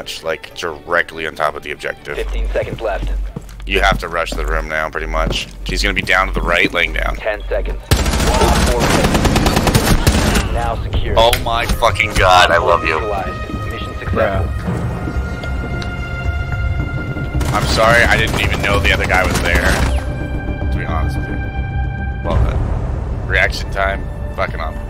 much like directly on top of the objective. 15 seconds left. You have to rush the room now, pretty much. She's gonna be down to the right, laying down. 10 seconds. Four seconds. Now secure. Oh my fucking god, I love you. Mission successful. I'm sorry, I didn't even know the other guy was there. To be honest with you. Love it. Reaction time, fucking on